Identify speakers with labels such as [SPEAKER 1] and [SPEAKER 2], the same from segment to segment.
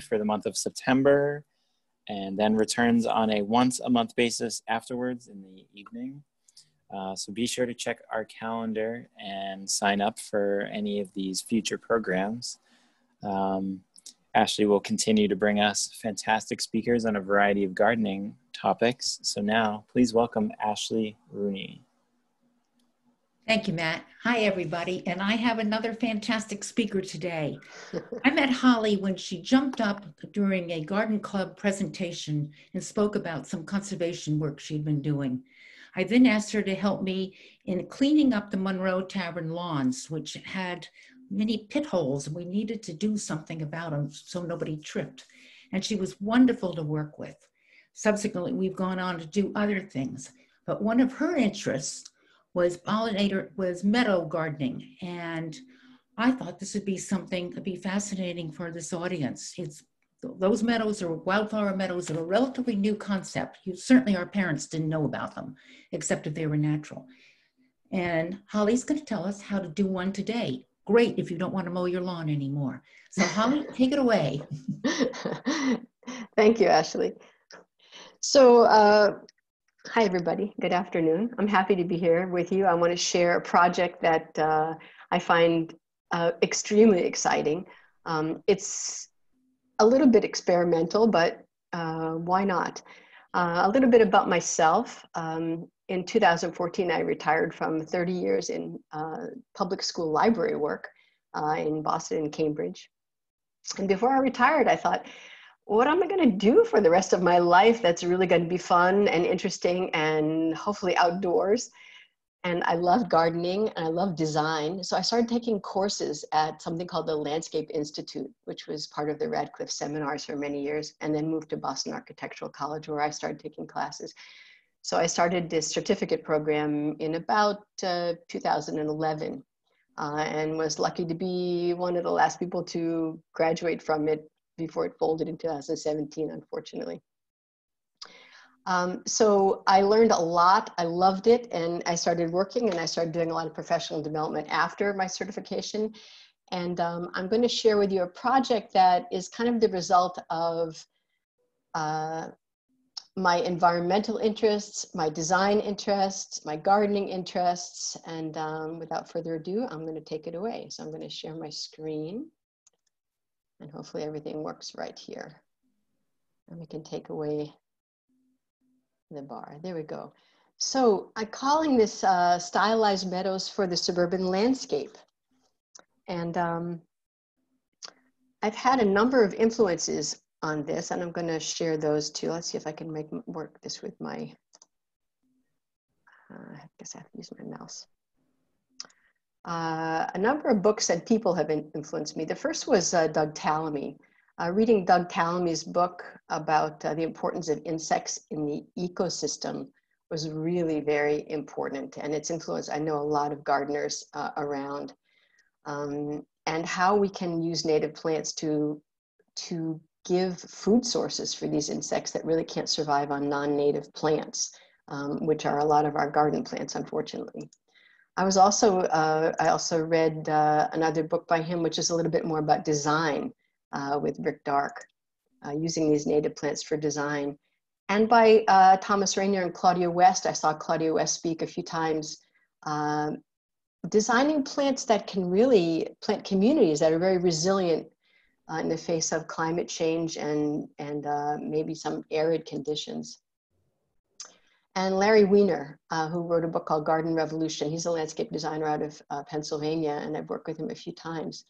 [SPEAKER 1] for the month of September and then returns on a once a month basis afterwards in the evening. Uh, so be sure to check our calendar and sign up for any of these future programs. Um, Ashley will continue to bring us fantastic speakers on a variety of gardening topics. So now, please welcome Ashley Rooney.
[SPEAKER 2] Thank you, Matt. Hi, everybody. And I have another fantastic speaker today. I met Holly when she jumped up during a garden club presentation and spoke about some conservation work she'd been doing. I then asked her to help me in cleaning up the Munroe Tavern lawns, which had many pit holes, and we needed to do something about them so nobody tripped. And she was wonderful to work with. Subsequently, we've gone on to do other things. But one of her interests was pollinator, was meadow gardening. And I thought this would be something to be fascinating for this audience. It's those meadows are wildflower meadows are a relatively new concept. You, certainly our parents didn't know about them, except if they were natural. And Holly's going to tell us how to do one today. Great if you don't want to mow your lawn anymore. So Holly, take it away.
[SPEAKER 3] Thank you, Ashley. So, uh, hi everybody. Good afternoon. I'm happy to be here with you. I want to share a project that uh, I find uh, extremely exciting. Um, it's a little bit experimental, but uh, why not? Uh, a little bit about myself. Um, in 2014, I retired from 30 years in uh, public school library work uh, in Boston and Cambridge. And before I retired, I thought, what am I going to do for the rest of my life that's really going to be fun and interesting and hopefully outdoors? and I loved gardening and I loved design. So I started taking courses at something called the Landscape Institute, which was part of the Radcliffe seminars for many years, and then moved to Boston Architectural College where I started taking classes. So I started this certificate program in about uh, 2011 uh, and was lucky to be one of the last people to graduate from it before it folded in 2017, unfortunately. Um, so I learned a lot. I loved it, and I started working, and I started doing a lot of professional development after my certification. And um, I'm going to share with you a project that is kind of the result of uh, my environmental interests, my design interests, my gardening interests, and um, without further ado, I'm going to take it away. So I'm going to share my screen, and hopefully everything works right here. And we can take away the bar. There we go. So I'm calling this uh, Stylized Meadows for the Suburban Landscape. And um, I've had a number of influences on this, and I'm going to share those too. Let's see if I can make work this with my, uh, I guess I have to use my mouse. Uh, a number of books and people have influenced me. The first was uh, Doug Tallamy. Uh, reading Doug Tallamy's book about uh, the importance of insects in the ecosystem was really very important and its influence. I know a lot of gardeners uh, around um, and how we can use native plants to, to give food sources for these insects that really can't survive on non-native plants, um, which are a lot of our garden plants, unfortunately. I was also, uh, I also read uh, another book by him, which is a little bit more about design uh, with Rick Darke, uh, using these native plants for design. And by uh, Thomas Rainer and Claudia West, I saw Claudia West speak a few times, um, designing plants that can really, plant communities that are very resilient uh, in the face of climate change and, and maybe some arid conditions. And Larry Weaner, uh, who wrote a book called Garden Revolution, he's a landscape designer out of Pennsylvania, and I've worked with him a few times.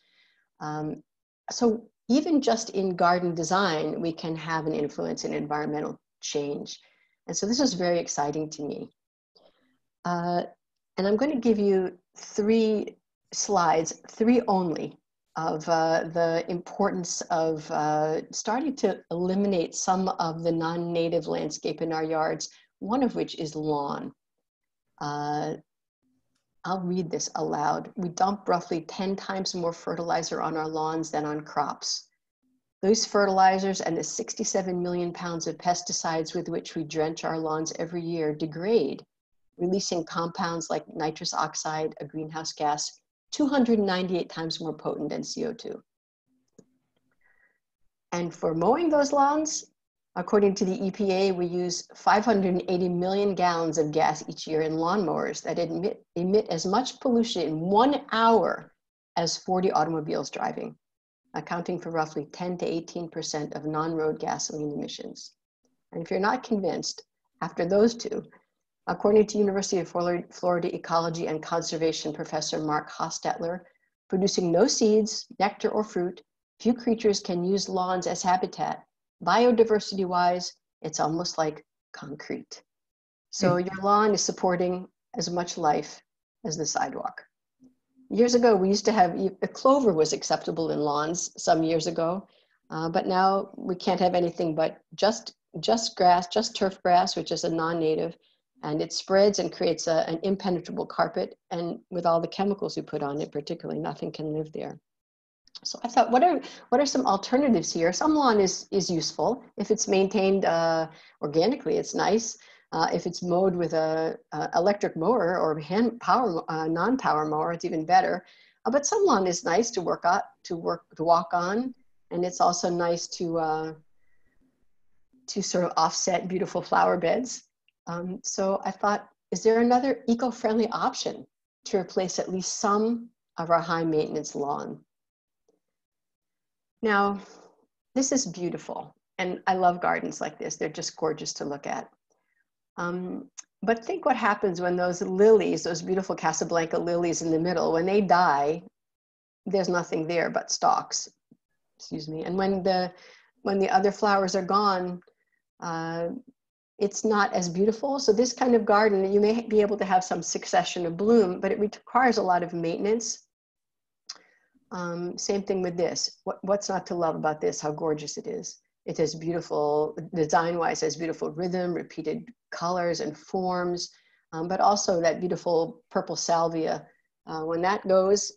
[SPEAKER 3] Um, so even just in garden design, we can have an influence in environmental change. And so this was very exciting to me. Uh, and I'm going to give you three slides, three only, of uh, the importance of uh, starting to eliminate some of the non-native landscape in our yards, one of which is lawn. Uh, I'll read this aloud. We dump roughly 10 times more fertilizer on our lawns than on crops. Those fertilizers and the 67 million pounds of pesticides with which we drench our lawns every year degrade, releasing compounds like nitrous oxide, a greenhouse gas, 298 times more potent than CO2. And for mowing those lawns, according to the EPA, we use 580 million gallons of gas each year in lawnmowers that emit, emit as much pollution in one hour as 40 automobiles driving, accounting for roughly 10 to 18% of non-road gasoline emissions. And if you're not convinced, after those two, according to University of Florida Ecology and Conservation professor Mark Hostetler, producing no seeds, nectar, or fruit, few creatures can use lawns as habitat. Biodiversity wise, it's almost like concrete. So mm. your lawn is supporting as much life as the sidewalk. Years ago, we used to have a clover was acceptable in lawns some years ago, uh, but now we can't have anything but just just grass, just turf grass, which is a non-native, and it spreads and creates a, an impenetrable carpet. And with all the chemicals we put on it, particularly, nothing can live there. So I thought, what are what are some alternatives here? Some lawn is is useful if it's maintained uh, organically. It's nice. Uh, if it's mowed with a, a, electric mower or hand power uh, non-power mower, it's even better. Uh, but some lawn is nice to work on, to work to walk on, and it's also nice to uh, to sort of offset beautiful flower beds. Um, so I thought, is there another eco-friendly option to replace at least some of our high maintenance lawn? Now, this is beautiful, and I love gardens like this. They're just gorgeous to look at. Um, but think what happens when those lilies, those beautiful Casablanca lilies in the middle, when they die, there's nothing there but stalks. Excuse me. And when the when the other flowers are gone, uh, it's not as beautiful. So this kind of garden, you may be able to have some succession of bloom, but it requires a lot of maintenance. Um, same thing with this. What, what's not to love about this? How gorgeous it is. It has beautiful, design-wise, has beautiful rhythm, repeated colors and forms, um, but also that beautiful purple salvia. Uh, when that goes,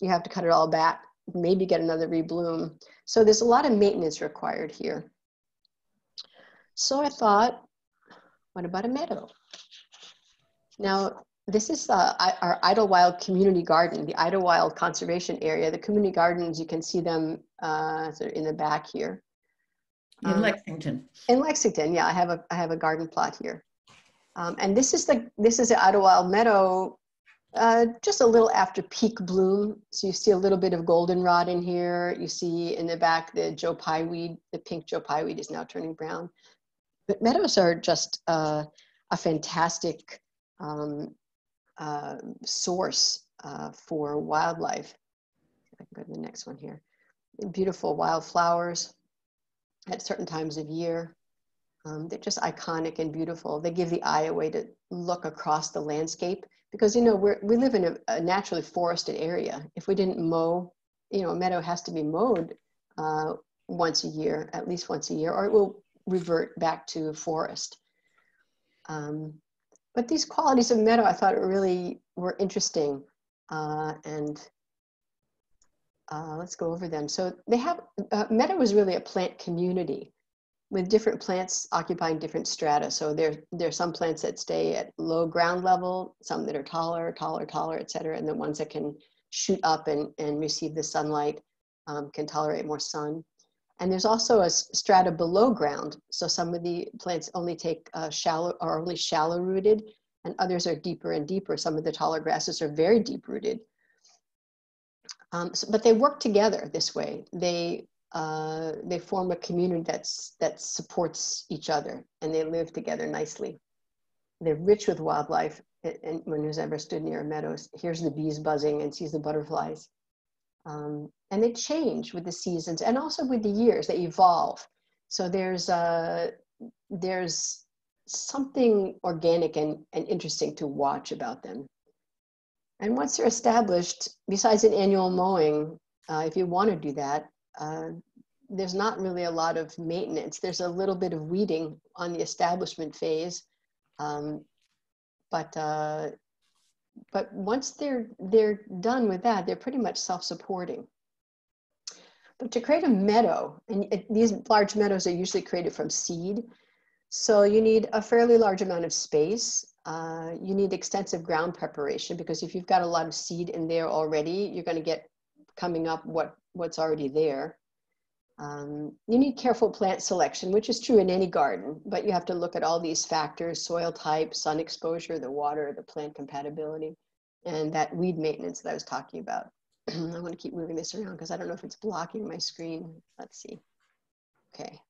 [SPEAKER 3] you have to cut it all back, maybe get another rebloom. So there's a lot of maintenance required here. So I thought, what about a meadow? Now, this is uh, our Idylwilde Community Garden, the Idylwilde Conservation Area. The community gardens, you can see them uh, in the back here.
[SPEAKER 2] In um, Lexington.
[SPEAKER 3] In Lexington, yeah, I have a I have a garden plot here, um, and this is the this is the Idylwilde Meadow, uh, just a little after peak bloom. So you see a little bit of goldenrod in here. You see in the back the Joe Pye weed, the pink Joe Pye weed is now turning brown. But meadows are just uh, a fantastic um, uh, source uh, for wildlife. I can go to the next one here. Beautiful wildflowers at certain times of year. Um, they're just iconic and beautiful. They give the eye a way to look across the landscape because you know we we live in a, a, naturally forested area. If we didn't mow, you know, a meadow has to be mowed uh, once a year, at least once a year, or it will revert back to a forest. Um, but these qualities of meadow, I thought really were interesting. Uh, and uh, let's go over them. So they have, uh, meadow is really a plant community with different plants occupying different strata. So there, there are some plants that stay at low ground level, some that are taller, taller, taller, et cetera, and the ones that can shoot up and, and receive the sunlight um, can tolerate more sun. And there's also a strata below ground. So some of the plants only take uh, shallow, are only shallow rooted and others are deeper and deeper. Some of the taller grasses are very deep rooted. Um, so, but they work together this way. They, uh, they form a community that's, that supports each other and they live together nicely. They're rich with wildlife. And when who's ever stood near a meadow, hears the bees buzzing and sees the butterflies. Um, and they change with the seasons and also with the years they evolve. So there's uh, there's something organic and, and interesting to watch about them. And once they're established besides an annual mowing uh, if you want to do that uh, there's not really a lot of maintenance. There's a little bit of weeding on the establishment phase um, but uh, but once they're they're done with that they're pretty much self-supporting but to create a meadow, and it, these large meadows are usually created from seed, so you need a fairly large amount of space. Uh, you need extensive ground preparation because if you've got a lot of seed in there already, you're going to get coming up what, what's already there. Um, you need careful plant selection, which is true in any garden, but you have to look at all these factors, soil type, sun exposure, the water, the plant compatibility, and that weed maintenance that I was talking about. I want to keep moving this around because I don't know if it's blocking my screen. Let's see. Okay.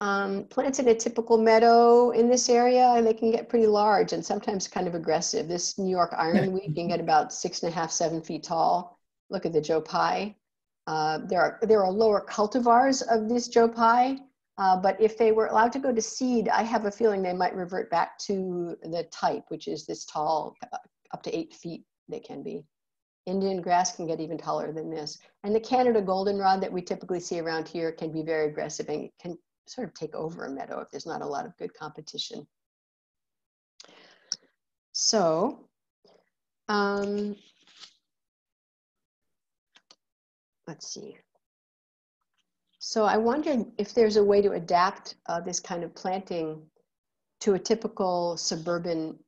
[SPEAKER 3] Um, plants in a typical meadow in this area, they can get pretty large and sometimes kind of aggressive. This New York ironweed can get about six and a half, seven feet tall. Look at the Joe Pye. Uh, there, are, there are lower cultivars of this Joe Pye, uh, but if they were allowed to go to seed, I have a feeling they might revert back to the type, which is this tall, uh, up to eight feet they can be. Indian grass can get even taller than this. And the Canada goldenrod that we typically see around here can be very aggressive and can sort of take over a meadow if there's not a lot of good competition. So, um, let's see. So I wondered if there's a way to adapt uh, this kind of planting to a typical suburban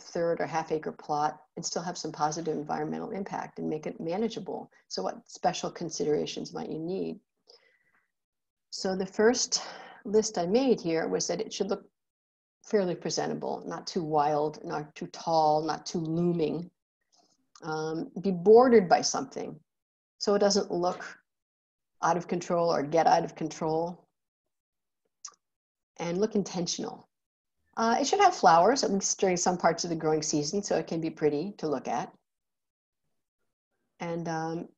[SPEAKER 3] third or half acre plot and still have some positive environmental impact and make it manageable. So what special considerations might you need? So the first list I made here was that it should look fairly presentable, not too wild, not too tall, not too looming. Um, be bordered by something so it doesn't look out of control or get out of control. And look intentional. Uh, it should have flowers, at least during some parts of the growing season, so it can be pretty to look at. And um,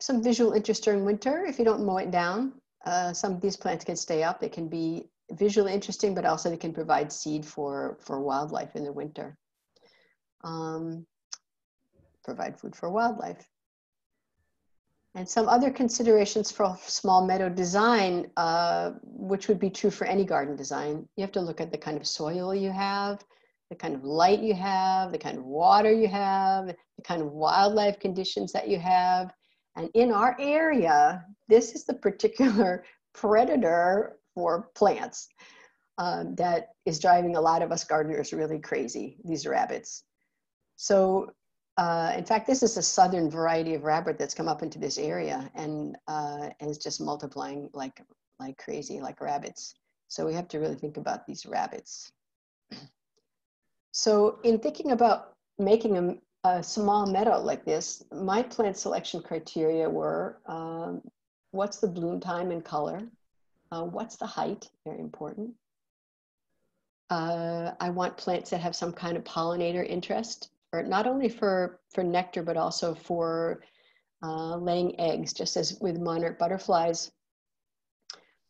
[SPEAKER 3] some visual interest during winter if you don't mow it down. Uh, some of these plants can stay up. They can be visually interesting, but also they can provide seed for, for wildlife in the winter. Um, provide food for wildlife. And some other considerations for small meadow design, uh, which would be true for any garden design, you have to look at the kind of soil you have, the kind of light you have, the kind of water you have, the kind of wildlife conditions that you have. And in our area, this is the particular predator for plants um, that is driving a lot of us gardeners really crazy, these rabbits. So uh, in fact, this is a southern variety of rabbit that's come up into this area and, uh, is just multiplying like, like crazy, like rabbits. So we have to really think about these rabbits. So in thinking about making a, a small meadow like this, my plant selection criteria were um, what's the bloom time and color? Uh, what's the height? Very important. Uh, I want plants that have some kind of pollinator interest not only for, for nectar, but also for uh, laying eggs, just as with monarch butterflies.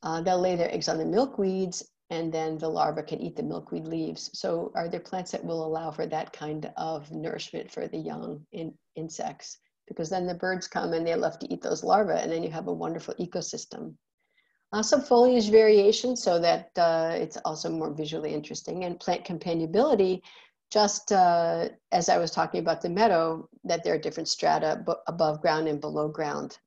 [SPEAKER 3] Uh, they'll lay their eggs on the milkweeds and then the larva can eat the milkweed leaves. So are there plants that will allow for that kind of nourishment for the young in, insects? Because then the birds come and they're left to eat those larvae and then you have a wonderful ecosystem. Uh, some foliage variation so that uh, it's also more visually interesting and plant companionability just uh, as I was talking about the meadow, that there are different strata above ground and below ground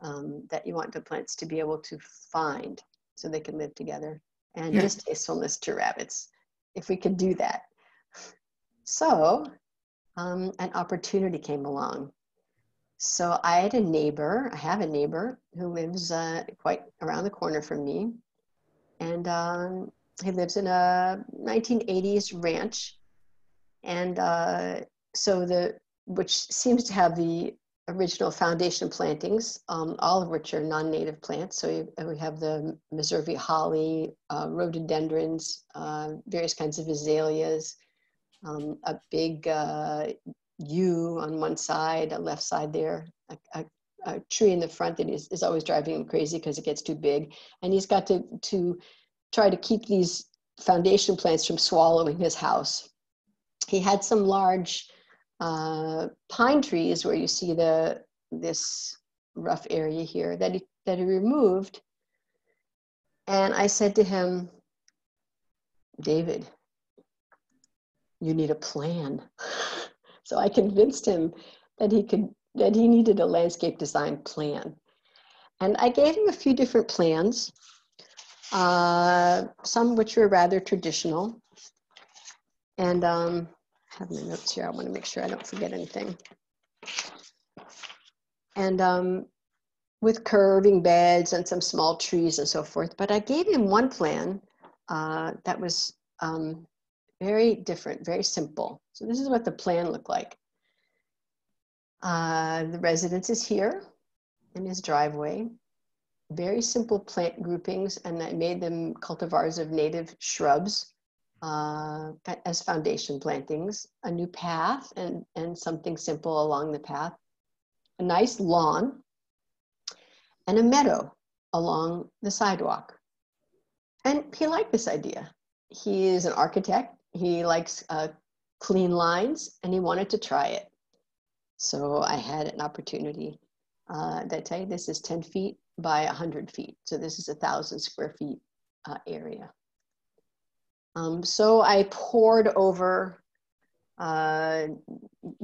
[SPEAKER 3] um, that you want the plants to be able to find so they can live together and yeah. distastefulness to rabbits, if we could do that. So um, an opportunity came along. So I had a neighbor, I have a neighbor who lives uh, quite around the corner from me. And um, he lives in a 1980s ranch and uh, so the, which seems to have the original foundation plantings, um, all of which are non-native plants. So we have the Meserve holly, uh, rhododendrons, uh, various kinds of azaleas, um, a big uh, yew on one side, a left side there, a, a, a tree in the front that is, is always driving him crazy because it gets too big. And he's got to, to try to keep these foundation plants from swallowing his house he had some large uh, pine trees where you see the this rough area here that he that he removed. And I said to him, David, you need a plan. so I convinced him that he could that he needed a landscape design plan. And I gave him a few different plans, uh, some which were rather traditional. And um, have my notes here. I want to make sure I don't forget anything. And um, with curving beds and some small trees and so forth. But I gave him one plan uh, that was um, very different, very simple. So this is what the plan looked like. Uh, the residence is here in his driveway. Very simple plant groupings, and I made them cultivars of native shrubs uh, as foundation plantings, a new path and, and something simple along the path, a nice lawn, and a meadow along the sidewalk. And he liked this idea. He is an architect, he likes uh, clean lines, and he wanted to try it. So I had an opportunity. Uh, did I tell you this is 10 feet by 100 feet? So this is a thousand square feet uh, area. Um, so I pored over uh,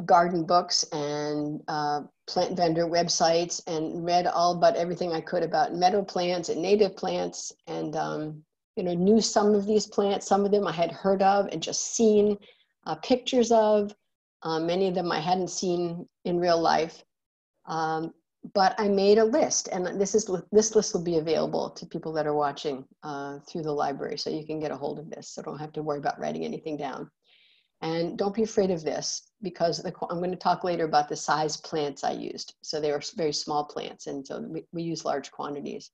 [SPEAKER 3] garden books and uh, plant vendor websites and read all but everything I could about meadow plants and native plants and um, you know knew some of these plants. Some of them I had heard of and just seen uh, pictures of. Uh, many of them I hadn't seen in real life. Um, but I made a list, and this is this list will be available to people that are watching uh, through the library, so you can get a hold of this. So don't have to worry about writing anything down. And don't be afraid of this because the, I'm going to talk later about the size plants I used. So they were very small plants, and so we, we use large quantities.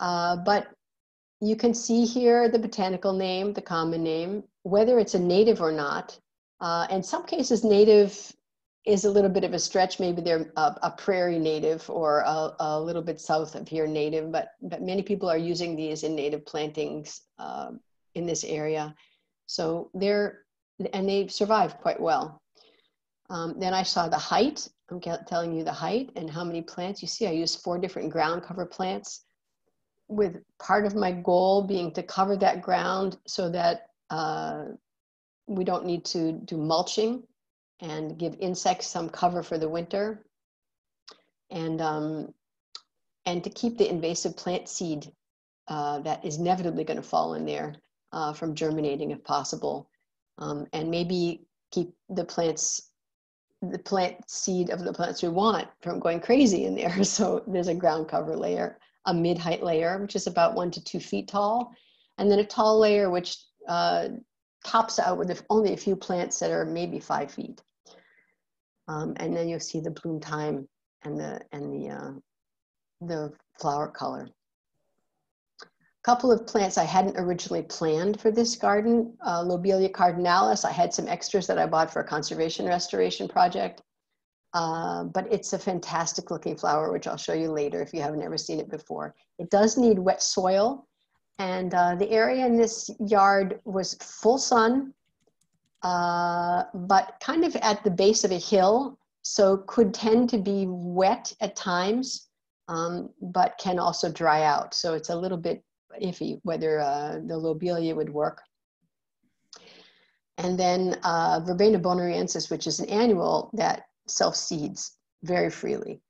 [SPEAKER 3] Uh, but you can see here the botanical name, the common name, whether it's a native or not. Uh, in some cases, native is a little bit of a stretch. Maybe they're a, a prairie native or a, a, little bit south of here native, but, but many people are using these in native plantings uh, in this area. So they're, and they survive quite well. Um, then I saw the height. I'm telling you the height and how many plants. You see, I used four different ground cover plants with part of my goal being to cover that ground so that uh, we don't need to do mulching and give insects some cover for the winter. And, um, and to keep the invasive plant seed uh, that is inevitably going to fall in there uh, from germinating if possible. Um, and maybe keep the plants, the plant seed of the plants we want from going crazy in there. So there's a ground cover layer, a mid-height layer, which is about one to two feet tall, and then a tall layer which uh, tops out with only a few plants that are maybe five feet. Um, and then you'll see the bloom time and the, and the, uh, the flower color. A couple of plants I hadn't originally planned for this garden. Uh, Lobelia cardinalis, I had some extras that I bought for a conservation restoration project. Uh, but it's a fantastic looking flower, which I'll show you later if you haven't ever seen it before. It does need wet soil. And uh, the area in this yard was full sun, uh, but kind of at the base of a hill, so could tend to be wet at times, um, but can also dry out. So it's a little bit iffy whether uh, the lobelia would work. And then uh, Verbena bonariensis, which is an annual that self-seeds very freely.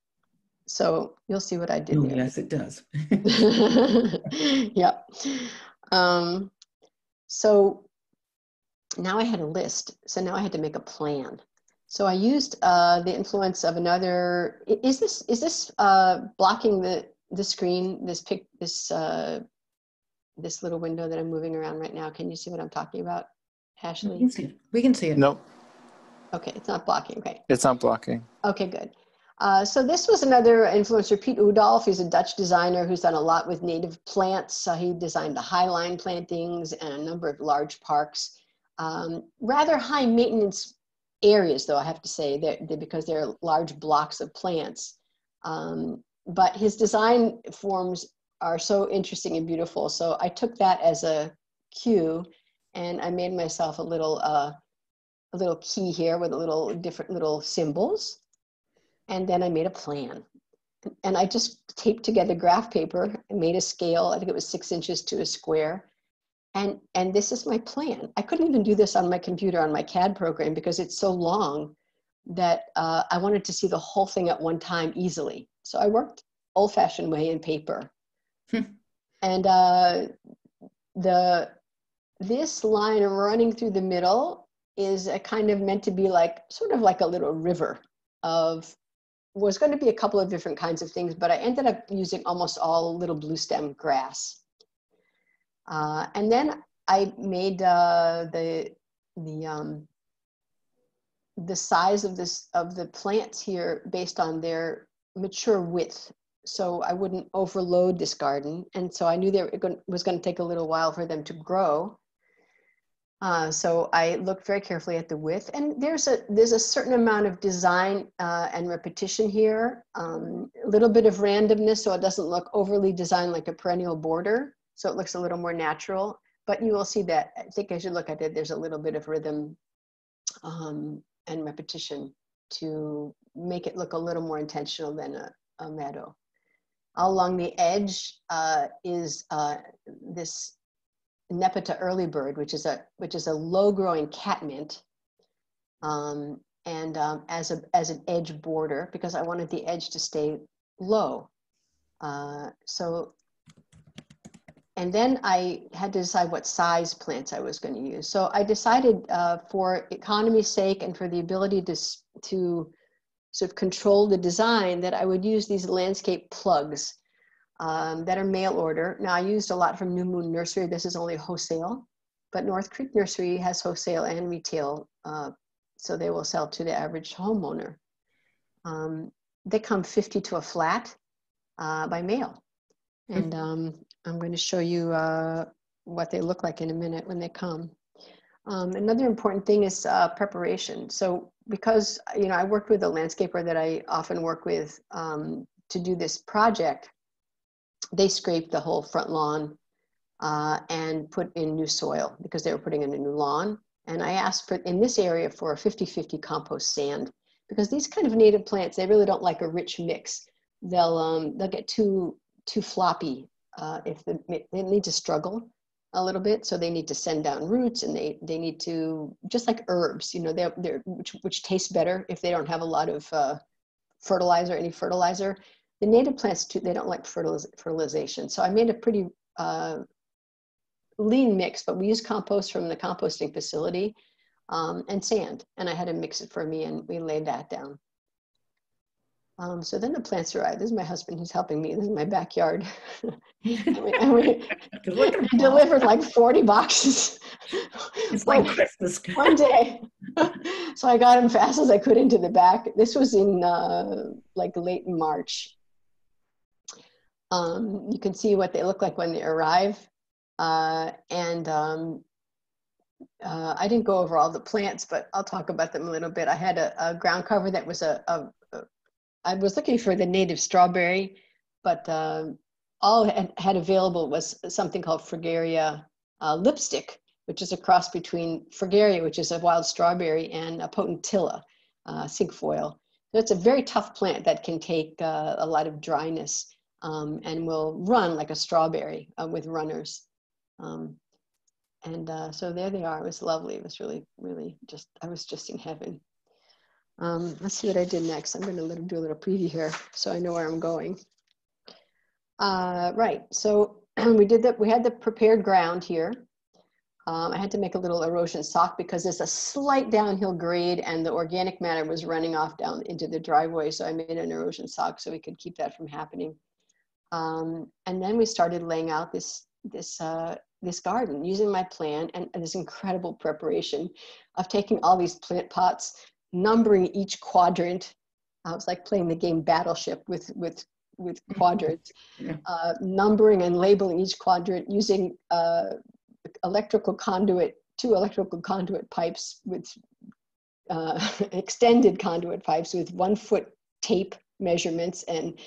[SPEAKER 3] So you'll see what I did
[SPEAKER 2] oh,
[SPEAKER 3] there.
[SPEAKER 2] Yes, it does.
[SPEAKER 3] yep. Um, so now I had a list. So now I had to make a plan. So I used uh, the influence of another. Is this is this uh, blocking the the screen? This pic this uh, this little window that I'm moving around right now. Can you see what I'm talking about, Ashley?
[SPEAKER 2] We can see it. We can see it.
[SPEAKER 1] Nope.
[SPEAKER 3] Okay, it's not blocking. Okay.
[SPEAKER 1] It's not blocking.
[SPEAKER 3] Okay, good. Uh, so this was another influencer, Piet Oudolf. He's a Dutch designer who's done a lot with native plants. Uh, he designed the highline plantings and a number of large parks. Um, rather high maintenance areas, though, I have to say, they're because they're large blocks of plants. Um, but his design forms are so interesting and beautiful. So I took that as a cue and I made myself a little, uh, a little key here with a little different little symbols. And then I made a plan. And I just taped together graph paper and made a scale. I think it was six inches to a square and and this is my plan i couldn't even do this on my computer on my cad program because it's so long that uh, i wanted to see the whole thing at one time easily so i worked old fashioned way in paper hmm. and uh, the this line running through the middle is a kind of meant to be like sort of like a little river of was going to be a couple of different kinds of things, but I ended up using almost all little blue stem grass. Uh, and then I made uh, the the um, the size of this of the plants here based on their mature width. So I wouldn't overload this garden, and so I knew there was going to take a little while for them to grow. Uh, so I looked very carefully at the width, and there's a there's a certain amount of design uh, and repetition here. Um, a little bit of randomness, so it doesn't look overly designed like a perennial border. So it looks a little more natural. But you will see that I think as you look at it, there's a little bit of rhythm um, and repetition to make it look a little more intentional than a, a meadow. Along the edge uh, is uh, this Nepeta early bird, which is a which is a low growing catmint, um, and um, as a as an edge border because I wanted the edge to stay low. Uh, so, and then I had to decide what size plants I was going to use. So I decided uh, for economy's sake and for the ability to to sort of control the design that I would use these landscape plugs um, that are mail order. Now I used a lot from New Moon Nursery. This is only wholesale, but North Creek Nursery has wholesale and retail, uh, so they will sell to the average homeowner. Um, they come 50 to a flat uh, by mail. And mm-hmm. um, I'm going to show you uh, what they look like in a minute when they come. Um, another important thing is uh, preparation. So because, you know, I worked with a landscaper that I often work with um, to do this project, they scraped the whole front lawn uh, and put in new soil because they were putting in a new lawn. And I asked for in this area for a 50-50 compost sand because these kind of native plants, they really don't like a rich mix. They'll, um, they'll get too, too floppy uh, if the, they need to struggle a little bit. So they need to send down roots and they, they need to, just like herbs, you know, they're, they're, which, which taste better if they don't have a lot of uh, fertilizer, any fertilizer the native plants too, they don't like fertiliz fertilization. So I made a pretty uh, lean mix, but we use compost from the composting facility um, and sand. And I had to mix it for me and we laid that down. Um, so then the plants arrived. This is my husband who's helping me. This is my backyard. and we, and we delivered like 40 boxes.
[SPEAKER 2] It's like Christmas.
[SPEAKER 3] one day. so I got them fast as I could into the back. This was in uh, like late March. Um, you can see what they look like when they arrive. Uh, and um, uh, I didn't go over all the plants, but I'll talk about them a little bit. I had a, a ground cover that was a, a, a, I was looking for the native strawberry, but uh, all had, had, available was something called Fragaria uh, lipstick, which is a cross between Fragaria, which is a wild strawberry, and a potentilla uh, cinquefoil. So it's a very tough plant that can take uh, a lot of dryness um, and will run like a strawberry uh, with runners. Um, and uh, so there they are. It was lovely. It was really, really just, I was just in heaven. Um, let's see what I did next. I'm going to do a little preview here so I know where I'm going. Uh, right. So we did that. We had the prepared ground here. Um, I had to make a little erosion sock because there's a slight downhill grade and the organic matter was running off down into the driveway. So I made an erosion sock so we could keep that from happening. Um, and then we started laying out this this uh, this garden using my plan and, and, this incredible preparation of taking all these plant pots, numbering each quadrant. I was like playing the game Battleship with with with quadrants, yeah. uh, numbering and labeling each quadrant using uh, electrical conduit, two electrical conduit pipes with uh, extended conduit pipes with one foot tape measurements and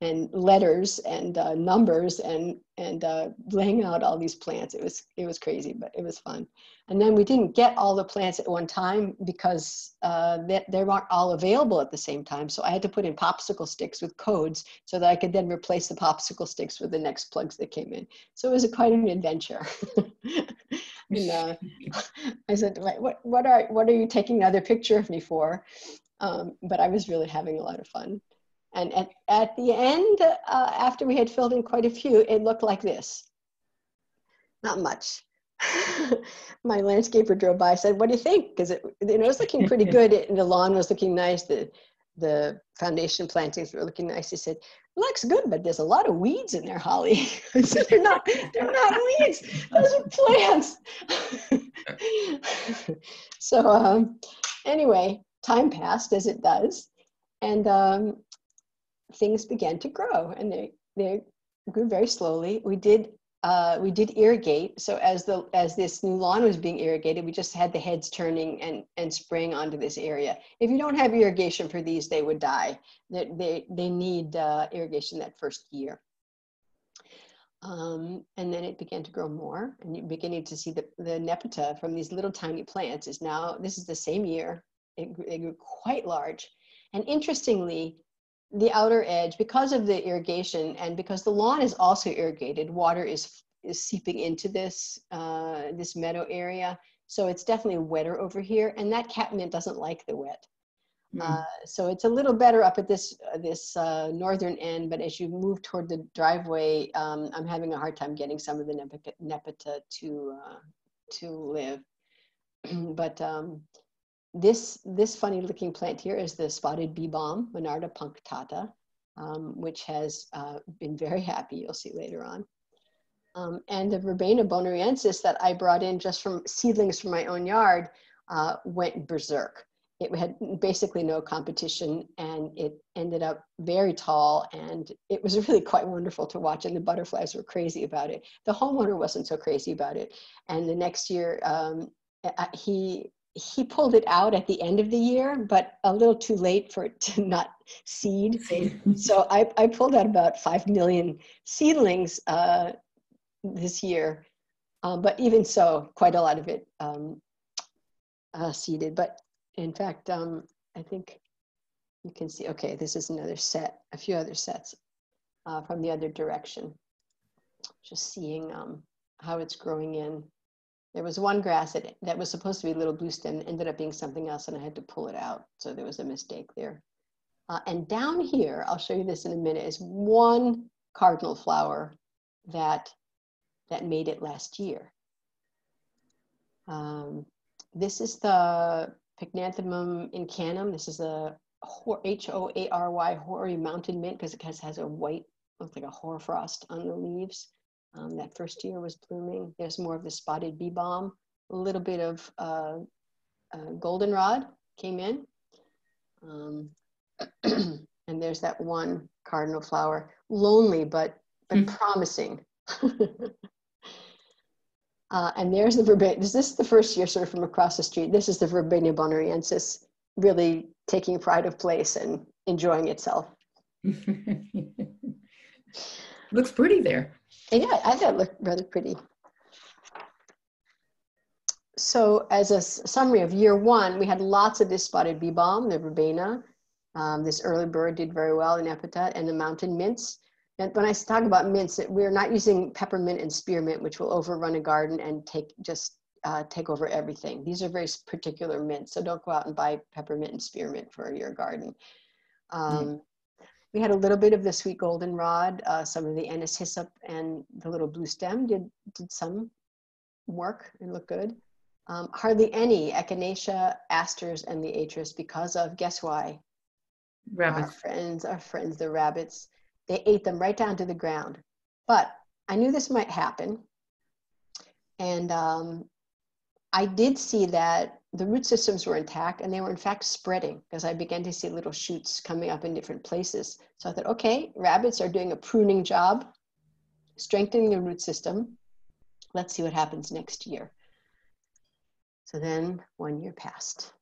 [SPEAKER 3] and letters and uh, numbers and and uh, laying out all these plants. It was it was crazy, but it was fun. And then we didn't get all the plants at one time because uh, they, they weren't all available at the same time. So I had to put in popsicle sticks with codes so that I could then replace the popsicle sticks with the next plugs that came in. So it was a, quite an adventure. and uh, I said, "What what are what are you taking another picture of me for?" Um, but I was really having a lot of fun. And at, at the end, uh, after we had filled in quite a few, it looked like this. Not much. My landscaper drove by, said, "What do you think?" Because it, you know, it was looking pretty good, and the lawn was looking nice. The the foundation plantings were looking nice, he said, looks good, but there's a lot of weeds in there, Holly. I said, they're not, they're not weeds, those are plants. so um, anyway, time passed as it does, and um, things began to grow, and they, they grew very slowly. We did uh, we did irrigate. So as the as this new lawn was being irrigated, we just had the heads turning and and spraying onto this area. If you don't have irrigation for these, they would die. They they, they need uh, irrigation that first year. Um, and then it began to grow more, and you're beginning to see the the nepeta from these little tiny plants is now. This is the same year. It, it grew quite large, and interestingly, the outer edge, because of the irrigation and because the lawn is also irrigated, water is, is seeping into this, uh, this meadow area. So it's definitely wetter over here. And that catmint doesn't like the wet. Mm. Uh, so it's a little better up at this uh, this uh, northern end, but as you move toward the driveway, um, I'm having a hard time getting some of the nepeta nepeta to uh, to live. but um, this, this funny looking plant here is the spotted bee balm, Monarda punctata, um, which has uh, been very happy, you'll see later on. Um, and the Verbena bonariensis that I brought in just from seedlings from my own yard uh, went berserk. It had basically no competition and it ended up very tall and it was really quite wonderful to watch and the butterflies were crazy about it. The homeowner wasn't so crazy about it. And the next year, um, he he pulled it out at the end of the year, but a little too late for it to not seed. so I, I pulled out about 5 million seedlings uh, this year. Um, but even so, quite a lot of it um, uh, seeded. But in fact, um, I think you can see, okay, this is another set, a few other sets uh, from the other direction. Just seeing um, how it's growing in. There was one grass that, that was supposed to be a little blue stem, ended up being something else, and I had to pull it out. So there was a mistake there. Uh, and down here, I'll show you this in a minute, is one cardinal flower that, that made it last year. Um, this is the Pycnanthemum incanum. This is a H-O-A-R-Y, hoary mountain mint, because it has, has a white, looks like a hoarfrost on the leaves. Um, that first year was blooming. There's more of the spotted bee balm. A little bit of uh, uh, goldenrod came in. Um, and there's that one cardinal flower. Lonely, but, but mm. promising. uh, and there's the verbena. Is this the first year sort of from across the street? This is the verbena bonariensis really taking pride of place and enjoying itself.
[SPEAKER 2] Looks pretty there.
[SPEAKER 3] Yeah, I thought it looked rather pretty. So as a summary of year one, we had lots of this spotted bee balm, the verbena. Um, this early bird did very well nepeta and the mountain mints. And when I talk about mints, we're not using peppermint and spearmint, which will overrun a garden and take just uh, take over everything. These are very particular mints, so don't go out and buy peppermint and spearmint for your garden. Um, mm. We had a little bit of the sweet goldenrod, uh, some of the anise hyssop, and the little blue stem did, did some work and look good. Um, hardly any echinacea, asters, and the liatris because of, guess why?
[SPEAKER 2] Rabbits.
[SPEAKER 3] Our friends, our friends, the rabbits. They ate them right down to the ground. But I knew this might happen. And um, I did see that the root systems were intact and they were in fact spreading because I began to see little shoots coming up in different places. So I thought, okay, rabbits are doing a pruning job, strengthening the root system. Let's see what happens next year. So then one year passed.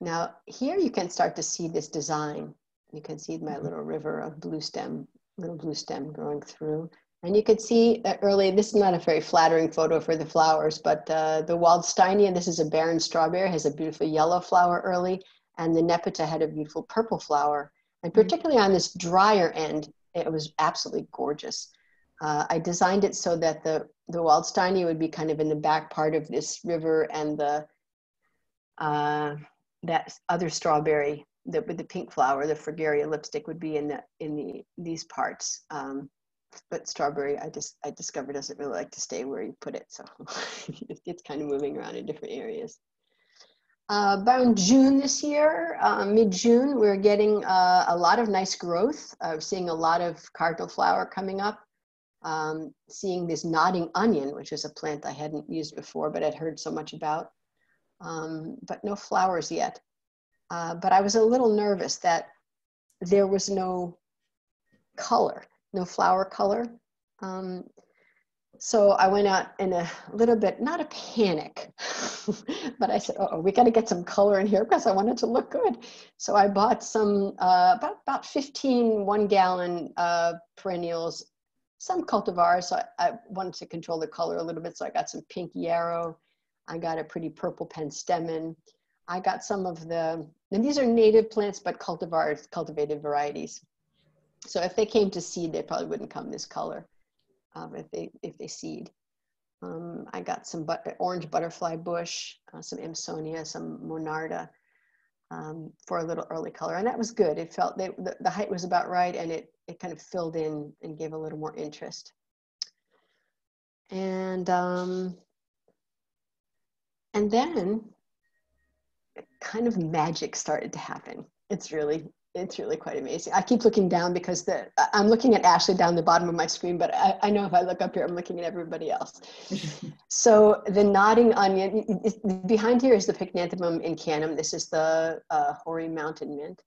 [SPEAKER 3] Now here you can start to see this design. You can see my mm-hmm. little river of blue stem, little blue stem growing through. And you could see early, this is not a very flattering photo for the flowers, but uh, the Waldsteinia, this is a barren strawberry, has a beautiful yellow flower early, and the Nepeta had a beautiful purple flower. And mm-hmm. particularly on this drier end, it was absolutely gorgeous. Uh, I designed it so that the, the Waldsteinia would be kind of in the back part of this river and the uh, that other strawberry the, with the pink flower, the Fragaria lipstick would be in the in the these parts. Um, but strawberry I just I discovered doesn't really like to stay where you put it, so it's kind of moving around in different areas. Uh, around June this year, uh, mid-June, we're getting uh, a lot of nice growth. Uh, seeing a lot of cardinal flower coming up. Um, seeing this nodding onion, which is a plant I hadn't used before, but I'd heard so much about. Um, but no flowers yet. Uh, but I was a little nervous that there was no color, no flower color. Um, so I went out in a little bit, not a panic, but I said, oh, we got to get some color in here because I want it to look good. So I bought some, uh, about, about 15 one gallon uh, perennials, some cultivars. So I, I, wanted to control the color a little bit. So I got some pink yarrow. I got a pretty purple penstemon. I got some of the, and these are native plants, but cultivars, cultivated varieties. So if they came to seed, they probably wouldn't come this color um, if they if they seed. Um, I got some but, orange butterfly bush, uh, some Amsonia, some Monarda um, for a little early color, and that was good. It felt they, the, the height was about right, and it it kind of filled in and gave a little more interest. And um, and then kind of magic started to happen. It's really it's really quite amazing. I keep looking down because the I'm looking at Ashley down the bottom of my screen, but I, I know if I look up here, I'm looking at everybody else. so the nodding onion behind here is the Pycnanthemum incanum. This is the uh, hoary mountain mint,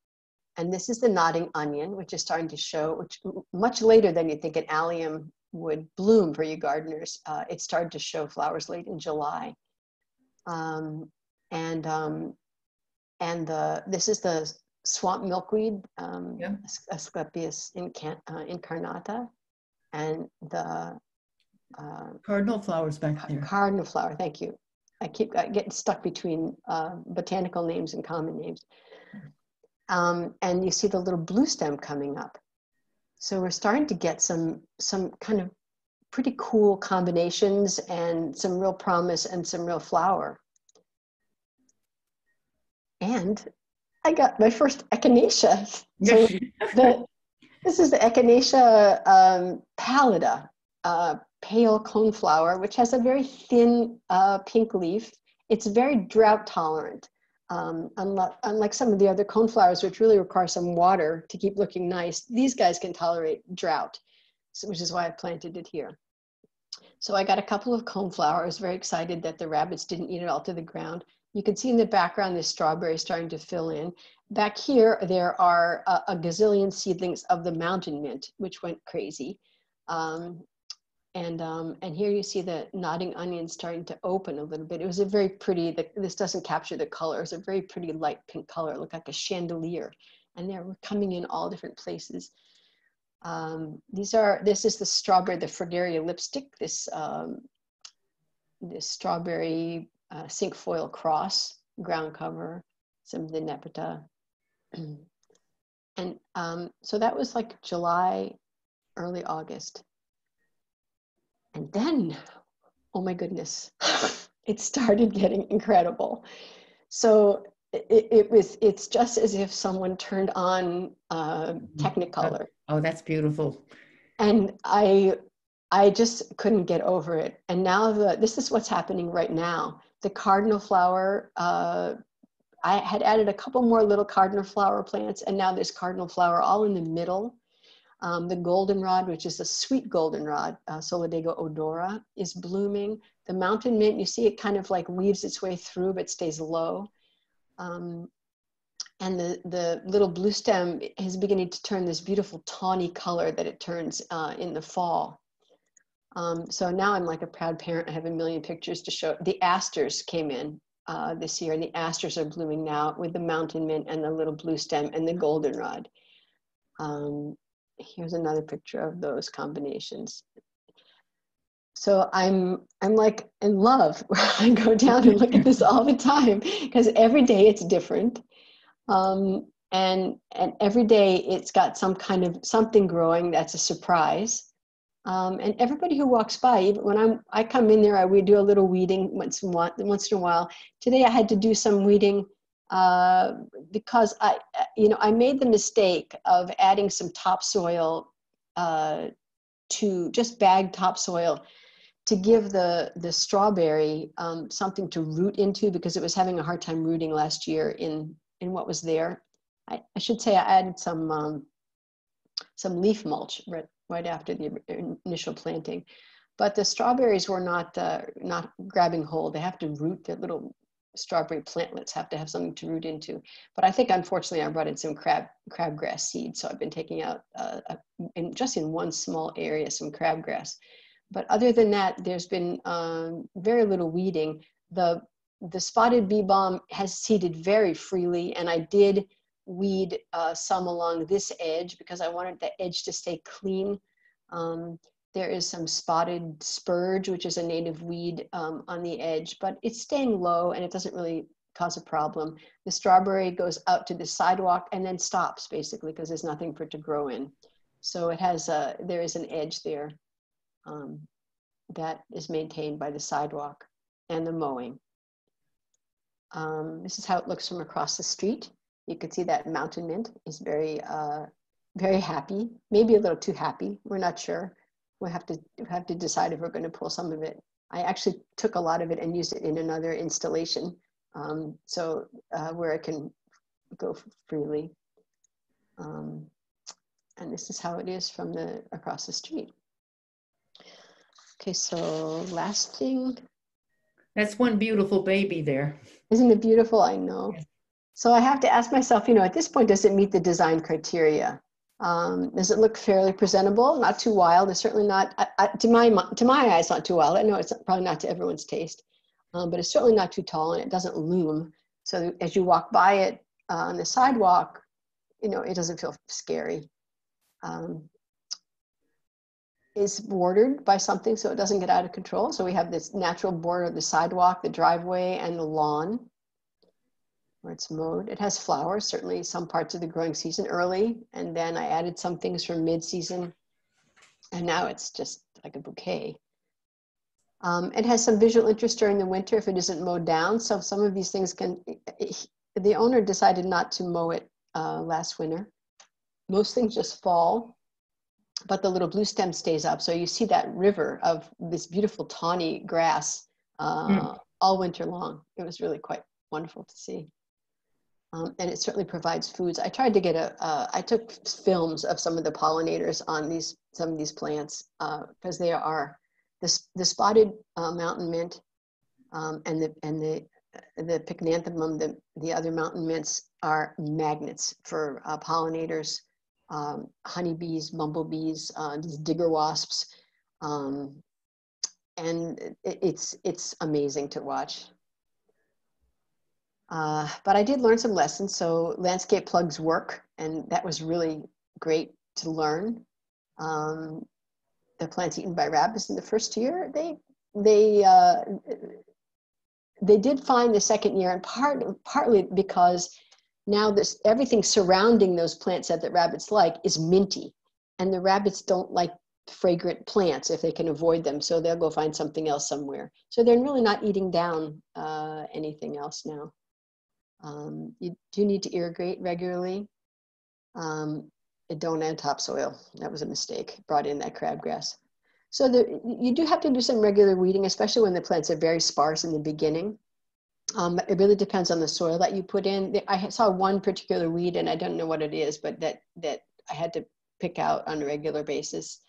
[SPEAKER 3] and this is the nodding onion, which is starting to show, which much later than you think an allium would bloom for you gardeners. Uh, it started to show flowers late in July, um, and um, and the this is the swamp milkweed, um, yeah. Asclepias incan- uh, incarnata, and the
[SPEAKER 2] uh, cardinal flowers back there.
[SPEAKER 3] Cardinal flower, thank you. I keep getting stuck between uh, botanical names and common names. Um, and you see the little blue stem coming up. So we're starting to get some some kind of pretty cool combinations and some real promise and some real flower. And I got my first echinacea. So the, this is the echinacea um, pallida, uh, pale coneflower, which has a very thin uh, pink leaf. It's very drought tolerant, um, unlike, unlike some of the other coneflowers, which really require some water to keep looking nice. These guys can tolerate drought, so, which is why I planted it here. So I got a couple of coneflower. I very excited that the rabbits didn't eat it all to the ground. You can see in the background the strawberry starting to fill in. Back here, there are a, a gazillion seedlings of the mountain mint, which went crazy. Um, and, um, and here you see the nodding onion starting to open a little bit. It was a very pretty, the, this doesn't capture the color, it's a very pretty light pink color, it looked like a chandelier. And they were coming in all different places. Um, these are, this is the strawberry, the Fragaria lipstick, this, um, this strawberry uh, cinquefoil cross ground cover, some of the Nepeta. and um, so that was like July, early August. And then, oh my goodness, it started getting incredible. So it, it, was, it's just as if someone turned on uh, mm-hmm. Technicolor.
[SPEAKER 2] Oh, that's beautiful.
[SPEAKER 3] And I, I just couldn't get over it. And now the, this is what's happening right now the cardinal flower, uh, I had added a couple more little cardinal flower plants, and now there's cardinal flower all in the middle. Um, the goldenrod, which is a sweet goldenrod, uh, Solidago odora, is blooming. The mountain mint, you see it kind of like weaves its way through but stays low. Um, and the, the little blue stem is beginning to turn this beautiful tawny color that it turns uh, in the fall. Um, so now I'm like a proud parent. I have a million pictures to show. The asters came in uh, this year, and the asters are blooming now with the mountain mint and the little blue stem and the goldenrod. Um, here's another picture of those combinations. So I'm I'm like in love. I go down and look at this all the time because every day it's different. Um, and and every day it's got some kind of something growing that's a surprise um, and everybody who walks by, even when I'm, I come in there, I we do a little weeding once in, once in a while. Today I had to do some weeding uh, because I, you know, I made the mistake of adding some topsoil uh, to just bag topsoil to give the the strawberry um, something to root into because it was having a hard time rooting last year in in what was there. I, I should say I added some um, some leaf mulch right, after the initial planting, but the strawberries were not uh, not grabbing hold. They have to root. Their little strawberry plantlets have to have something to root into. But I think unfortunately I brought in some crab crabgrass seeds, so I've been taking out uh, a, in, just in one small area some crabgrass. But other than that, there's been um, very little weeding. The the spotted bee balm has seeded very freely, and I did weed uh, some along this edge because I wanted the edge to stay clean. Um, there is some spotted spurge, which is a native weed um, on the edge, but it's staying low and it doesn't really cause a problem. The strawberry goes out to the sidewalk and then stops basically because there's nothing for it to grow in. So it has a, there is an edge there um, that is maintained by the sidewalk and the mowing. Um, this is how it looks from across the street. You can see that mountain mint is very, uh, very happy, maybe a little too happy. We're not sure. We'll have to have to decide if we're going to pull some of it. I actually took a lot of it and used it in another installation, um, so uh, where it can go freely. Um, and this is how it is from the across the street. Okay, so last thing.
[SPEAKER 2] That's one beautiful baby there.
[SPEAKER 3] Isn't it beautiful? I know. So I have to ask myself, you know, at this point, does it meet the design criteria? Um, does it look fairly presentable? Not too wild. It's certainly not, to my to my eyes, not too wild. I know it's probably not to everyone's taste, um, but it's certainly not too tall, and it doesn't loom. So as you walk by it uh, on the sidewalk, you know, it doesn't feel scary. Um, is bordered by something so it doesn't get out of control. So we have this natural border the sidewalk, the driveway, and the lawn where it's mowed. It has flowers, certainly some parts of the growing season early, and then I added some things from mid-season, and now it's just like a bouquet. Um, it has some visual interest during the winter if it isn't mowed down. So some of these things can, the owner decided not to mow it uh, last winter. Most things just fall, but the little blue stem stays up. So you see that river of this beautiful tawny grass uh, mm. all winter long. It was really quite wonderful to see. Um, and it certainly provides foods. I tried to get a. Uh, I took films of some of the pollinators on these some of these plants because uh, they are the, the spotted uh, mountain mint um, and the and the the pycnanthemum, the, the other mountain mints are magnets for uh, pollinators, um, honeybees, bumblebees, uh, these digger wasps, um, and it, it's it's amazing to watch. Uh, but I did learn some lessons. So landscape plugs work, and that was really great to learn. Um, the plants eaten by rabbits in the first year, they they uh, they did fine the second year, and part partly because now this everything surrounding those plants that the rabbits like is minty, and the rabbits don't like fragrant plants if they can avoid them, so they'll go find something else somewhere. So they're really not eating down uh, anything else now. Um, you do need to irrigate regularly. Um, don't add topsoil. That was a mistake. Brought in that crabgrass. So the, you do have to do some regular weeding, especially when the plants are very sparse in the beginning. Um, it really depends on the soil that you put in. I saw one particular weed, and I don't know what it is, but that that I had to pick out on a regular basis.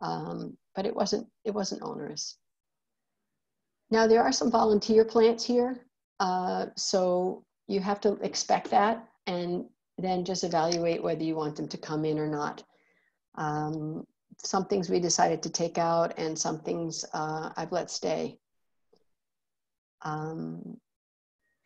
[SPEAKER 3] Um, but it wasn't it wasn't onerous. Now there are some volunteer plants here, uh, so you have to expect that and then just evaluate whether you want them to come in or not. Um, some things we decided to take out and some things uh, I've let stay. Um,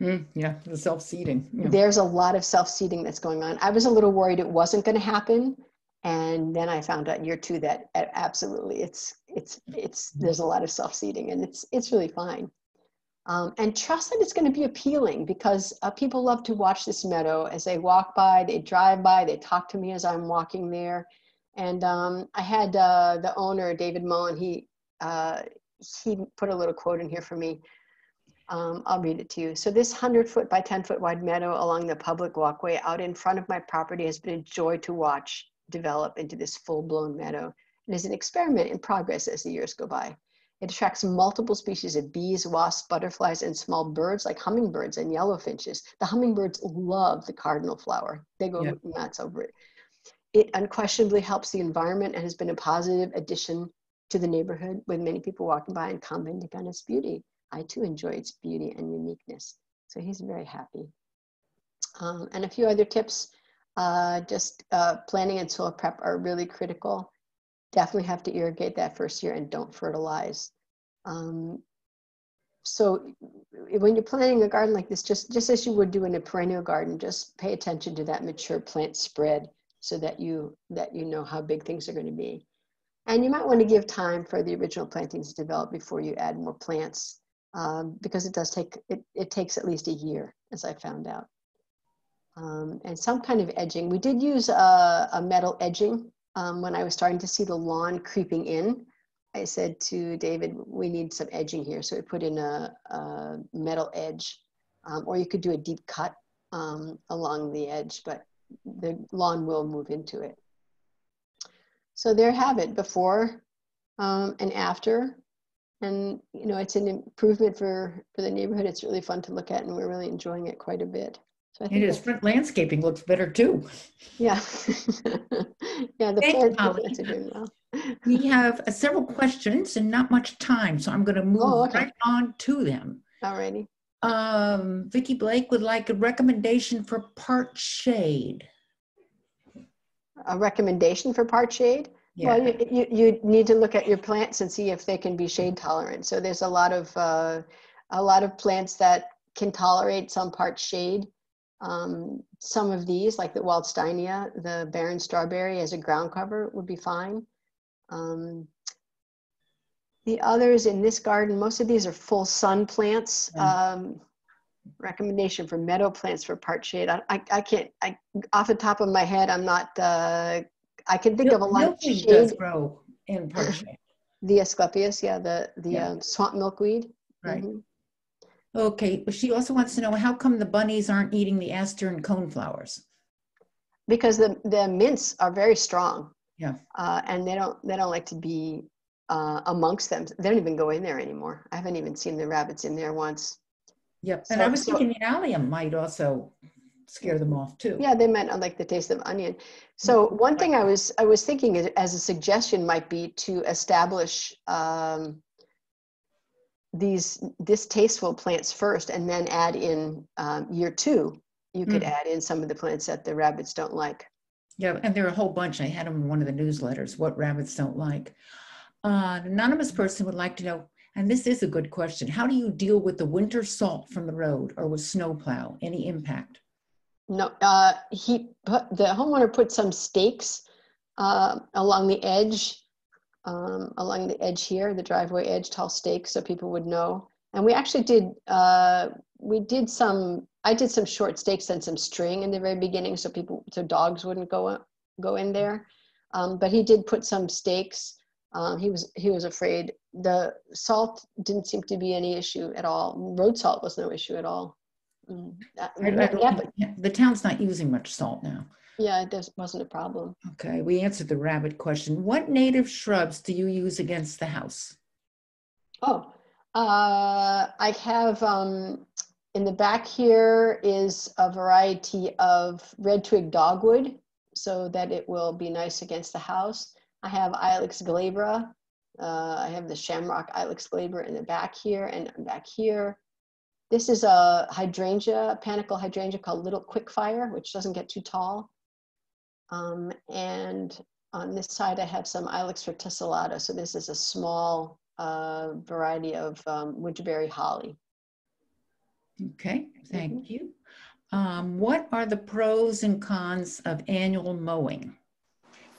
[SPEAKER 2] mm, yeah, the self-seeding. Yeah.
[SPEAKER 3] There's a lot of self-seeding that's going on. I was a little worried it wasn't going to happen. And then I found out year two that absolutely it's, it's, it's, there's a lot of self-seeding and it's, it's really fine. Um, and trust that it's going to be appealing because uh, people love to watch this meadow as they walk by, they drive by, they talk to me as I'm walking there. And um, I had uh, the owner, David Mullen, he, uh, he put a little quote in here for me. Um, I'll read it to you. So this 100 foot by 10 foot wide meadow along the public walkway out in front of my property has been a joy to watch develop into this full blown meadow. It is an experiment in progress as the years go by. It attracts multiple species of bees, wasps, butterflies, and small birds like hummingbirds and yellow finches. The hummingbirds love the cardinal flower. They go nuts over it. It unquestionably helps the environment and has been a positive addition to the neighborhood with many people walking by and commenting on its beauty. I too enjoy its beauty and uniqueness. So he's very happy. Um, and a few other tips, uh, just uh, planting and soil prep are really critical. Definitely have to irrigate that first year and don't fertilize. Um, so when you're planting a garden like this, just, just as you would do in a perennial garden, just pay attention to that mature plant spread so that you, that you know how big things are going to be. And you might want to give time for the original plantings to develop before you add more plants um, because it does take, it, it takes at least a year, as I found out. Um, and some kind of edging. We did use a, a metal edging um, when I was starting to see the lawn creeping in. I said to David, we need some edging here. So we put in a, a metal edge, um, or you could do a deep cut um, along the edge, but the lawn will move into it. So there have it before um, and after. And, you know, it's an improvement for, for the neighborhood. It's really fun to look at and we're really enjoying it quite a bit. So I
[SPEAKER 2] And
[SPEAKER 3] think
[SPEAKER 2] his
[SPEAKER 3] that's-
[SPEAKER 2] front landscaping looks better too.
[SPEAKER 3] yeah. yeah, the
[SPEAKER 2] Thank you,
[SPEAKER 3] plants, the
[SPEAKER 2] Holly.
[SPEAKER 3] plants are doing well.
[SPEAKER 2] We have uh, several questions and not much time, so I'm going to move
[SPEAKER 3] Oh, okay.
[SPEAKER 2] right on to them.
[SPEAKER 3] Alrighty.
[SPEAKER 2] Um, Vicki Blake would like a recommendation for part shade.
[SPEAKER 3] A recommendation for part shade?
[SPEAKER 2] Yeah,
[SPEAKER 3] Well, you, you, you need to look at your plants and see if they can be shade tolerant. So there's a lot of, uh, a lot of plants that can tolerate some part shade. Um, some of these, like the Waldsteinia, the barren strawberry as a ground cover would be fine. Um, the others in this garden, most of these are full sun plants.
[SPEAKER 2] Yeah.
[SPEAKER 3] Um, recommendation for meadow plants for part shade. I, I, I can't, I, off the top of my head, I'm not, uh, I can think of a lot of
[SPEAKER 2] milkweed does grow in part shade.
[SPEAKER 3] The Asclepias, yeah, the, the
[SPEAKER 2] Yeah.
[SPEAKER 3] uh, swamp milkweed.
[SPEAKER 2] Right.
[SPEAKER 3] Mhm.
[SPEAKER 2] Okay, but she also wants to know how come the bunnies aren't eating the aster and coneflowers?
[SPEAKER 3] Because the, the mints are very strong.
[SPEAKER 2] Yeah.
[SPEAKER 3] Uh, and they don't, they don't like to be uh, amongst them. They don't even go in there anymore. I haven't even seen the rabbits in there once.
[SPEAKER 2] Yep, and I was
[SPEAKER 3] so-
[SPEAKER 2] thinking the allium might also scare them off too.
[SPEAKER 3] Yeah, they might not like the taste of onion. So one thing I was I was thinking as a suggestion might be to establish um, these distasteful plants first, and then add in um, year two. You could
[SPEAKER 2] Mm.
[SPEAKER 3] add in some of the plants that the rabbits don't like.
[SPEAKER 2] Yeah, and there are a whole bunch. I had them in one of the newsletters, what rabbits don't like. Uh, an anonymous person would like to know, and this is a good question, how do you deal with the winter salt from the road or with snowplow? Any impact?
[SPEAKER 3] No, uh, he put, the homeowner put some stakes uh, along the edge, um, along the edge here, the driveway edge, tall stakes, so people would know. And we actually did, uh, we did some. I did some short stakes and some string in the very beginning, so people, so dogs wouldn't go go in there. Um, but he did put some stakes. Um, he was he was afraid. The salt didn't seem to be any issue at all. Road salt was no issue at all. Mm. Uh,
[SPEAKER 2] I- I
[SPEAKER 3] yeah, but
[SPEAKER 2] The town's not using much salt now.
[SPEAKER 3] Yeah, it does, wasn't a problem.
[SPEAKER 2] Okay, we answered the rabbit question. What native shrubs do you use against the house?
[SPEAKER 3] Oh, uh, I have um, in the back here is a variety of red twig dogwood so that it will be nice against the house. I have Ilex glabra. Uh, I have the shamrock Ilex glabra in the back here and back here. This is a hydrangea, a panicle hydrangea called Little Quickfire, which doesn't get too tall. Um, and on this side, I have some Ilex verticillata. So this is a small uh, variety of um, winterberry holly.
[SPEAKER 2] Okay, thank you. Um, what are the pros and cons of annual mowing?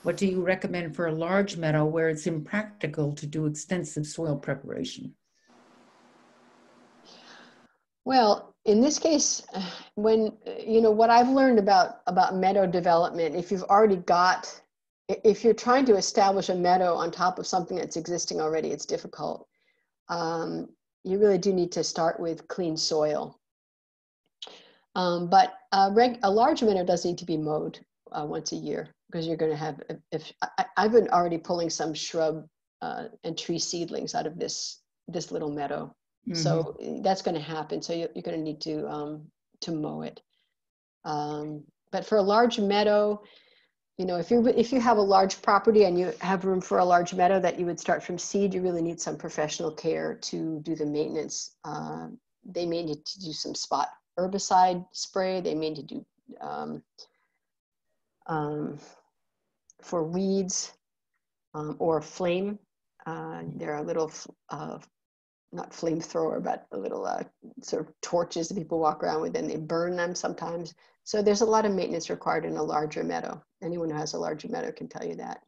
[SPEAKER 2] What do you recommend for a large meadow where it's impractical to do extensive soil preparation?
[SPEAKER 3] Well, in this case, when you know what I've learned about about meadow development, if you've already got, if you're trying to establish a meadow on top of something that's existing already, it's difficult. Um, you really do need to start with clean soil. Um, but a, reg, a large meadow does need to be mowed uh, once a year because you're going to have. If, I- I've been already pulling some shrub uh, and tree seedlings out of this this little meadow. Mm-hmm. So that's going to happen. So you're, you're going to need to um, to mow it. Um, but for a large meadow, you know, if you if you have a large property and you have room for a large meadow that you would start from seed, you really need some professional care to do the maintenance. Uh, they may need to do some spot herbicide spray. They may need to do um, um, for weeds um, or flame. Uh, there are little, uh, not flamethrower, but a little uh, sort of torches that people walk around with, and they burn them sometimes. So there's a lot of maintenance required in a larger meadow. Anyone who has a larger meadow can tell you that.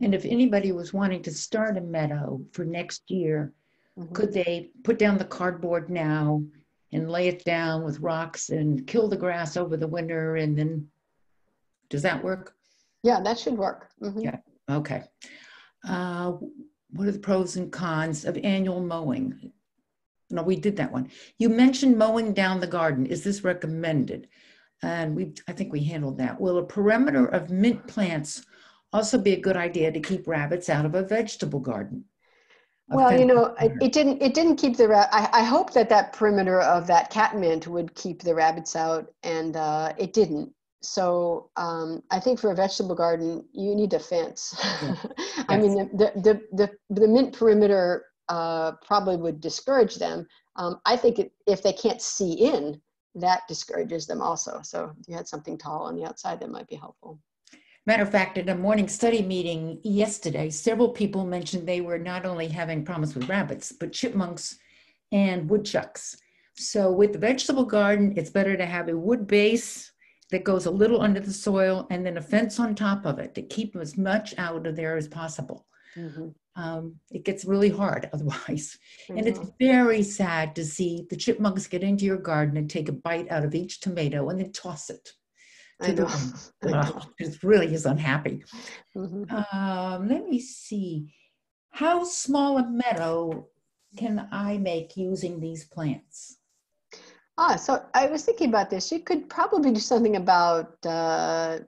[SPEAKER 2] And if anybody was wanting to start a meadow for next year, mm-hmm. could they put down the cardboard now and lay it down with rocks and kill the grass over the winter and then does that work?
[SPEAKER 3] Yeah, that should work.
[SPEAKER 2] Mm-hmm. Yeah. Okay. Uh, what are the pros and cons of annual mowing? No, we did that one. You mentioned mowing down the garden. Is this recommended? and we I think we handled that. Will a perimeter of mint plants also be a good idea to keep rabbits out of a vegetable garden?
[SPEAKER 3] Well, you know, it didn't. It didn't keep the. Ra- I, I hope that that perimeter of that catmint would keep the rabbits out, and uh, it didn't. So um, I think for a vegetable garden, you need a fence. Yeah. I yes. mean, the, the the the mint perimeter uh, probably would discourage them. Um, I think it, if they can't see in, that discourages them also. So if you had something tall on the outside, that might be helpful.
[SPEAKER 2] Matter of fact, at a morning study meeting yesterday, several people mentioned they were not only having problems with rabbits, but chipmunks and woodchucks. So with the vegetable garden, it's better to have a wood base that goes a little under the soil and then a fence on top of it to keep as much out of there as possible. Mm-hmm um, it gets really hard otherwise. Mm-hmm. And it's mm-hmm. very sad to see the chipmunks get into your garden and take a bite out of each tomato and then toss it. To the oh, it really is unhappy. Mm-hmm. Um, let me see. How small a meadow can I make using these plants?
[SPEAKER 3] Ah, so I was thinking about this. You could probably do something about, uh,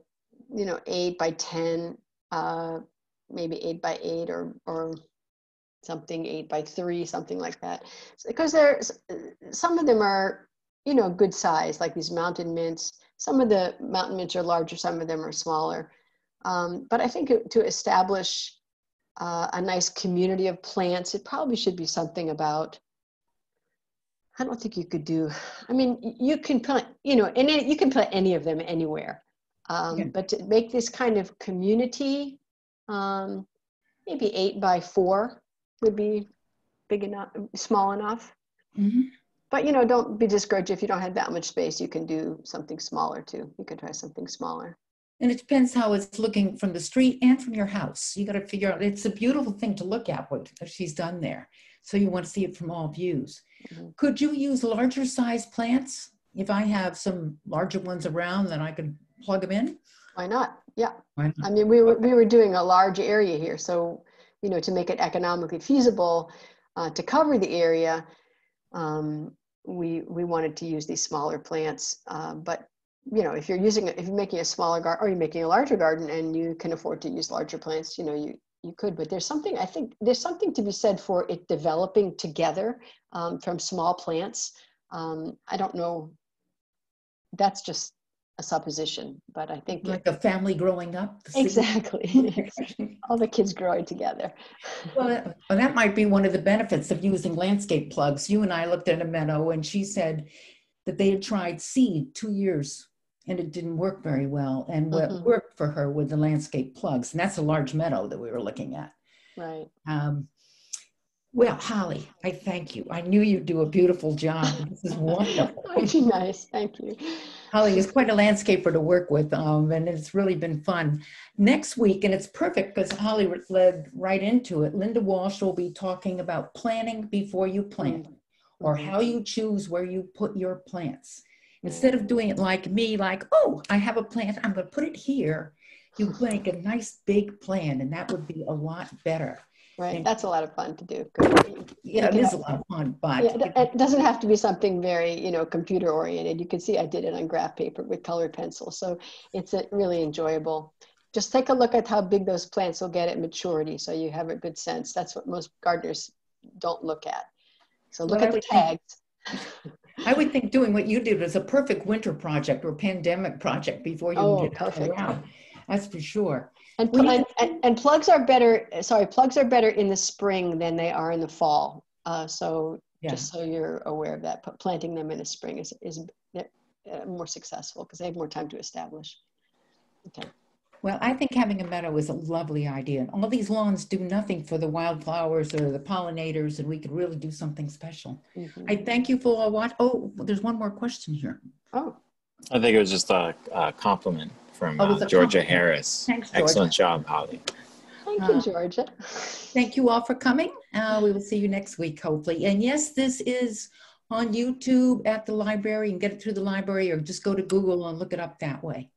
[SPEAKER 3] you know, eight by 10 uh, maybe eight by eight or or something eight by three, something like that. Because there's some of them are, you know, good size, like these mountain mints. Some of the mountain mints are larger, some of them are smaller. Um, but I think to establish uh, a nice community of plants, it probably should be something about. I don't think you could do. I mean, you can put, you know, and you can put any of them anywhere. Um, yeah. But to make this kind of community um, maybe eight by four would be big enough, small enough. Mm-hmm. But you know, don't be discouraged if you don't have that much space. You can do something smaller too. You can try something smaller.
[SPEAKER 2] And it depends how it's looking from the street and from your house. You got to figure out. It's a beautiful thing to look at what she's done there. So you want to see it from all views. Mm-hmm. Could you use larger size plants? If I have some larger ones around, then I could plug them in.
[SPEAKER 3] Why not? Yeah. Why not? I mean, we were, we were doing a large area here. So, you know, to make it economically feasible uh, to cover the area, um, we, we wanted to use these smaller plants. Uh, but, you know, if you're using, if you're making a smaller garden or you're making a larger garden and you can afford to use larger plants, you know, you, you could, but there's something, I think there's something to be said for it developing together um, from small plants. Um, I don't know, that's just a supposition, but I think
[SPEAKER 2] like it, a family growing up.
[SPEAKER 3] Exactly. All the kids growing together.
[SPEAKER 2] well, that, well, that might be one of the benefits of using landscape plugs. You and I looked at a meadow and she said that they had tried seed two years and it didn't work very well. And what mm-hmm. worked for her with the landscape plugs. And that's a large meadow that we were looking at.
[SPEAKER 3] Right.
[SPEAKER 2] Um, well, Holly, I thank you. I knew you'd do a beautiful job. This is wonderful.
[SPEAKER 3] nice. Thank you.
[SPEAKER 2] Holly is quite a landscaper to work with, um, and it's really been fun. Next week, and it's perfect because Holly led right into it, Linda Walsh will be talking about planning before you plant mm-hmm. or how you choose where you put your plants. Instead of doing it like me, like, oh, I have a plant, I'm going to put it here, you make a nice big plan, and that would be a lot better.
[SPEAKER 3] Right, and, that's a lot of fun to do.
[SPEAKER 2] Yeah, it is a lot of fun, but
[SPEAKER 3] yeah, it doesn't have to be something very, you know, computer oriented. You can see I did it on graph paper with colored pencil, so it's a, really enjoyable. just take a look at how big those plants will get at maturity so you have a good sense. That's what most gardeners don't look at. So look at the
[SPEAKER 2] think-
[SPEAKER 3] tags.
[SPEAKER 2] I would think doing what you did was a perfect winter project or pandemic project before you
[SPEAKER 3] Oh,
[SPEAKER 2] get
[SPEAKER 3] perfect.
[SPEAKER 2] around. That's for sure.
[SPEAKER 3] And, pl- and, and, and plugs are better, sorry, plugs are better in the spring than they are in the fall. Uh, so
[SPEAKER 2] Yeah.
[SPEAKER 3] just so you're aware of that, but planting them in the spring is, is uh, more successful because they have more time to establish. Okay.
[SPEAKER 2] Well, I think having a meadow is a lovely idea. And all these lawns do nothing for the wildflowers or the pollinators, and we could really do something special.
[SPEAKER 3] Mhm.
[SPEAKER 2] I thank you for watch. Oh, there's one more question here.
[SPEAKER 3] Oh,
[SPEAKER 1] I think it was just a, a compliment from
[SPEAKER 2] Oh,
[SPEAKER 1] uh,
[SPEAKER 2] a
[SPEAKER 1] Georgia
[SPEAKER 2] compliment.
[SPEAKER 1] Harris.
[SPEAKER 2] Thanks, Georgia.
[SPEAKER 1] Excellent job, Holly.
[SPEAKER 3] thank
[SPEAKER 2] Uh,
[SPEAKER 3] you, Georgia.
[SPEAKER 2] Thank you all for coming. Uh, we will see you next week, hopefully. And yes, this is on YouTube at the library. You can get it through the library or just go to Google and look it up that way.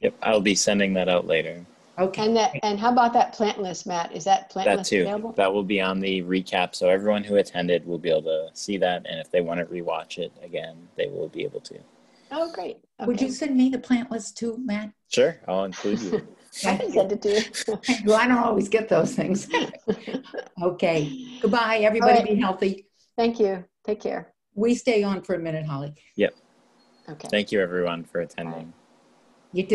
[SPEAKER 1] Yep, I'll be sending that out later.
[SPEAKER 2] Okay.
[SPEAKER 3] And that, and how about that plant list, Matt? Is that plant
[SPEAKER 1] That
[SPEAKER 3] list
[SPEAKER 1] too.
[SPEAKER 3] available?
[SPEAKER 1] That will be on the recap, so everyone who attended will be able to see that, and if they want to rewatch it again, they will be able to.
[SPEAKER 3] Oh, great.
[SPEAKER 2] Would
[SPEAKER 3] Okay.
[SPEAKER 2] you send me the plant list too, Matt?
[SPEAKER 1] Sure, I'll include you.
[SPEAKER 3] I can send it to you.
[SPEAKER 2] Well, I don't always get those things. Okay. Goodbye, everybody.
[SPEAKER 3] All right.
[SPEAKER 2] Be healthy.
[SPEAKER 3] Thank you. Take care.
[SPEAKER 2] We stay on for a minute, Holly. Yep.
[SPEAKER 3] Okay.
[SPEAKER 1] Thank you, everyone, for attending.
[SPEAKER 2] You too.